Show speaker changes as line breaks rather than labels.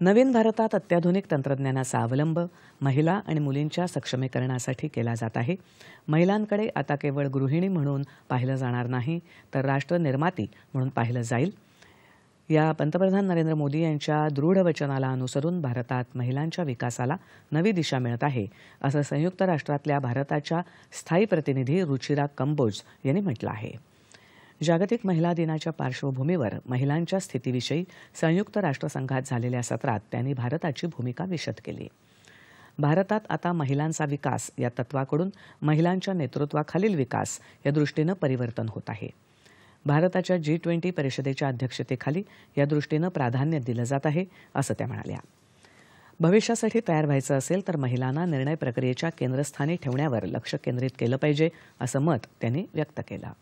नवीन भारतात अत्याधुनिक तंत्रज्ञानाचा अवलंब महिला आणि मुलींच्या सक्षमीकरणासाठी केला जात आहे. महिलांकडे आता केवळ गृहिणी म्हणून पाहिलं जाणार नाही तर राष्ट्र निर्माती म्हणून पाहिलं जाईल. या पंतप्रधान नरेंद्र मोदी यांच्या दृढ वचनाला अनुसरून भारतात महिलांच्या विकासाला नवी दिशा मिळत आहे असं संयुक्त राष्ट्रातल्या भारताच्या स्थायी प्रतिनिधी रुचिरा कंबोज यांनी म्हटलं आहे. जागतिक महिला दिनाच्या पार्श्वभूमीवर महिलांच्या स्थितीविषयी संयुक्त राष्ट्रसंघात झालेल्या सत्रात त्यांनी भारताची भूमिका विशद केली. भारतात आता महिलांचा विकास या तत्वाकडून महिलांच्या नेतृत्वाखालील विकास या दृष्टीनं परिवर्तन होत आहे. भारताच्या जी ट्वेंटी परिषदेच्या अध्यक्षतेखाली या दृष्टीनं प्राधान्य दिलं जात आहे असं त्या म्हणाल्या. भविष्यासाठी तयार व्हायचं असेल तर महिलांना निर्णय प्रक्रियेच्या केंद्रस्थानी ठेवण्यावर लक्ष केंद्रित केलं पाहिजे असं मत त्यांनी व्यक्त केलं.